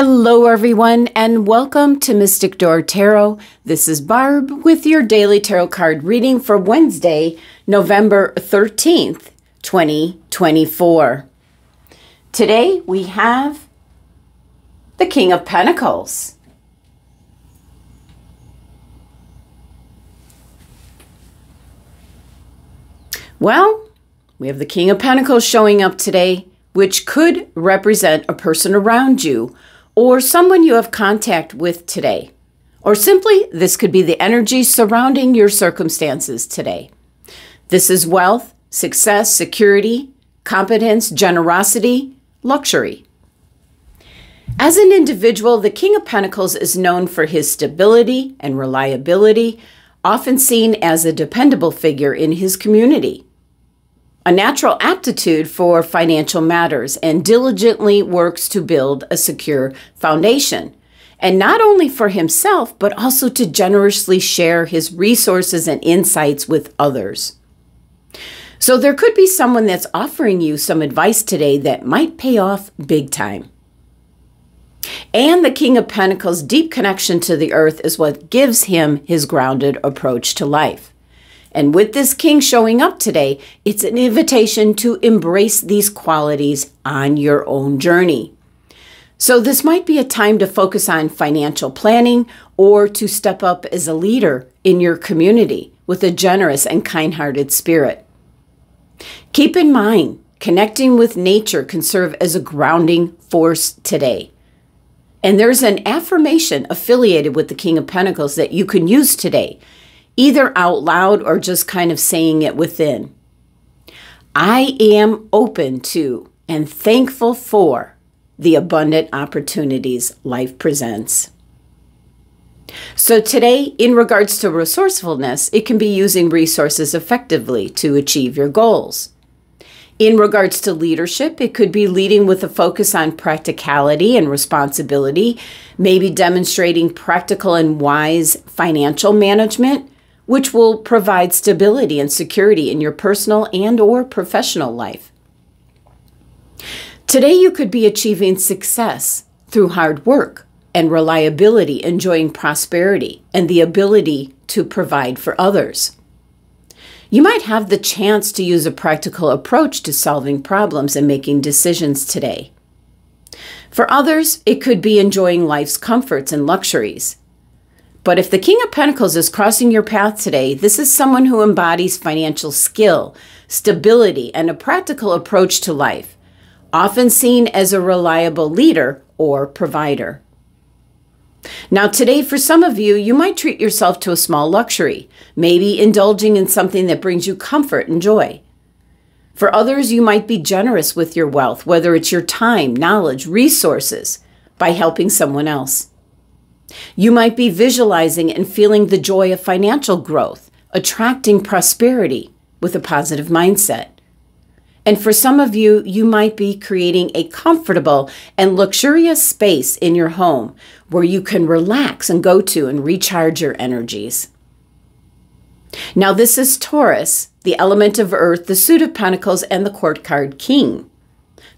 Hello, everyone, and welcome to Mystic Door Tarot. This is Barb with your daily tarot card reading for Wednesday, November 13th, 2024. Today we have the King of Pentacles. Well, we have the King of Pentacles showing up today, which could represent a person around you or someone you have contact with today. Or simply, this could be the energy surrounding your circumstances today. This is wealth, success, security, competence, generosity, luxury. As an individual, the King of Pentacles is known for his stability and reliability, often seen as a dependable figure in his community. A natural aptitude for financial matters and diligently works to build a secure foundation. And not only for himself, but also to generously share his resources and insights with others. So there could be someone that's offering you some advice today that might pay off big time. And the King of Pentacles' deep connection to the earth is what gives him his grounded approach to life. And with this king showing up today, it's an invitation to embrace these qualities on your own journey. So, this might be a time to focus on financial planning or to step up as a leader in your community with a generous and kind hearted spirit. Keep in mind, connecting with nature can serve as a grounding force today. And there's an affirmation affiliated with the King of Pentacles that you can use today either out loud or just kind of saying it within. I am open to and thankful for the abundant opportunities life presents. So, today, in regards to resourcefulness, it can be using resources effectively to achieve your goals. In regards to leadership, it could be leading with a focus on practicality and responsibility, maybe demonstrating practical and wise financial management, which will provide stability and security in your personal and or professional life. Today you could be achieving success through hard work and reliability, enjoying prosperity and the ability to provide for others. You might have the chance to use a practical approach to solving problems and making decisions today. For others, it could be enjoying life's comforts and luxuries, but if the King of Pentacles is crossing your path today, this is someone who embodies financial skill, stability, and a practical approach to life, often seen as a reliable leader or provider. Now, today, for some of you, you might treat yourself to a small luxury, maybe indulging in something that brings you comfort and joy. For others, you might be generous with your wealth, whether it's your time, knowledge, resources, by helping someone else. You might be visualizing and feeling the joy of financial growth, attracting prosperity with a positive mindset. And for some of you, you might be creating a comfortable and luxurious space in your home where you can relax and go to and recharge your energies. Now, this is Taurus, the element of earth, the suit of pentacles, and the court card king.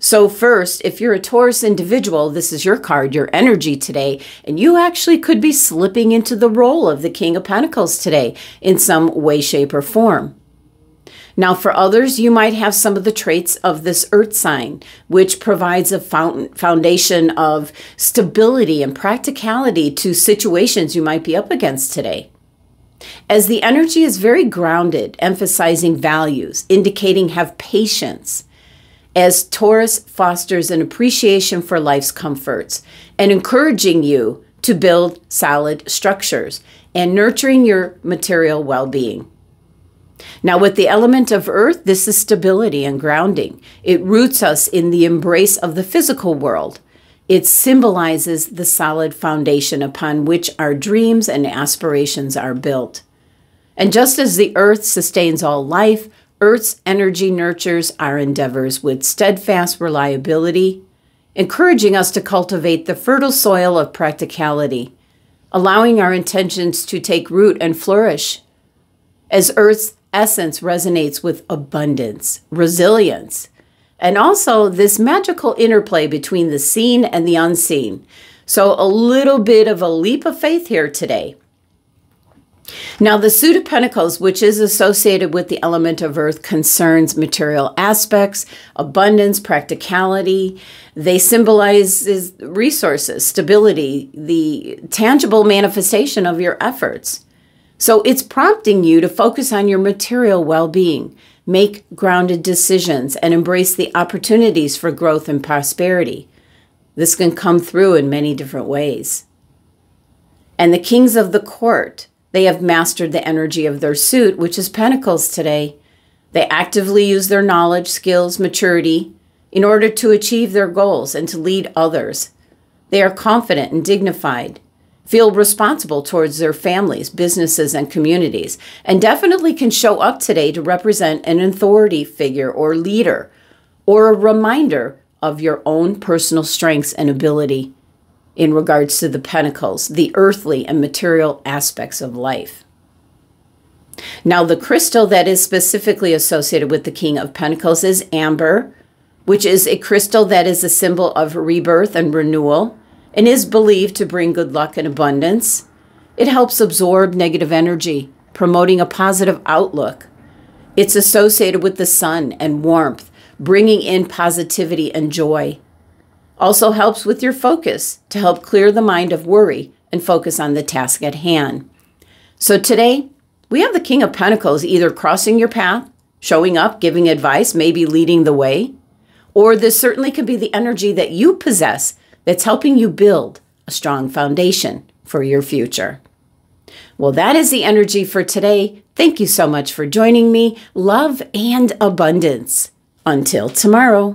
So, first, if you're a Taurus individual, this is your card, your energy today, and you actually could be slipping into the role of the King of Pentacles today in some way, shape, or form. Now, for others, you might have some of the traits of this earth sign, which provides a foundation of stability and practicality to situations you might be up against today. As the energy is very grounded, emphasizing values, indicating have patience, as Taurus fosters an appreciation for life's comforts and encouraging you to build solid structures and nurturing your material well being. Now, with the element of earth, this is stability and grounding. It roots us in the embrace of the physical world. It symbolizes the solid foundation upon which our dreams and aspirations are built. And just as the earth sustains all life, Earth's energy nurtures our endeavors with steadfast reliability, encouraging us to cultivate the fertile soil of practicality, allowing our intentions to take root and flourish. As Earth's essence resonates with abundance, resilience, and also this magical interplay between the seen and the unseen. So, a little bit of a leap of faith here today. Now, the suit of pentacles, which is associated with the element of earth, concerns material aspects, abundance, practicality. They symbolize resources, stability, the tangible manifestation of your efforts. So it's prompting you to focus on your material well being, make grounded decisions, and embrace the opportunities for growth and prosperity. This can come through in many different ways. And the kings of the court they have mastered the energy of their suit, which is Pentacles today. They actively use their knowledge, skills, maturity in order to achieve their goals and to lead others. They are confident and dignified, feel responsible towards their families, businesses, and communities, and definitely can show up today to represent an authority figure or leader or a reminder of your own personal strengths and ability in regards to the pentacles, the earthly and material aspects of life. Now, the crystal that is specifically associated with the King of Pentacles is amber, which is a crystal that is a symbol of rebirth and renewal and is believed to bring good luck and abundance. It helps absorb negative energy, promoting a positive outlook. It's associated with the sun and warmth, bringing in positivity and joy. Also helps with your focus to help clear the mind of worry and focus on the task at hand. So today, we have the King of Pentacles either crossing your path, showing up, giving advice, maybe leading the way, or this certainly could be the energy that you possess that's helping you build a strong foundation for your future. Well, that is the energy for today. Thank you so much for joining me. Love and abundance. Until tomorrow.